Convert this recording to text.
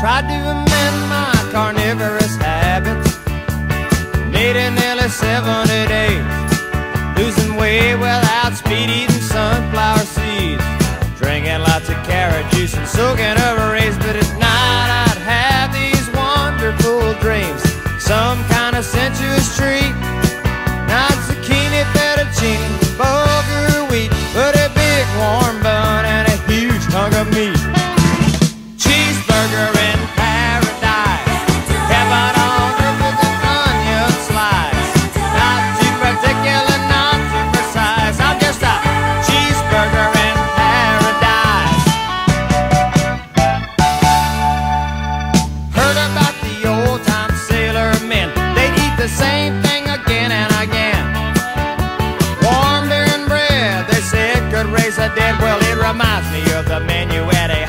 Tried to amend my carnivorous habits. Made it nearly 70 days. Losing weight without speed, eating sunflower seeds. Drinking lots of carrot juice and soaking over rays. But at night I'd have these wonderful dreams. Some kind of sensuous treat. Of meat. place a dead. Well, it reminds me of the menu at a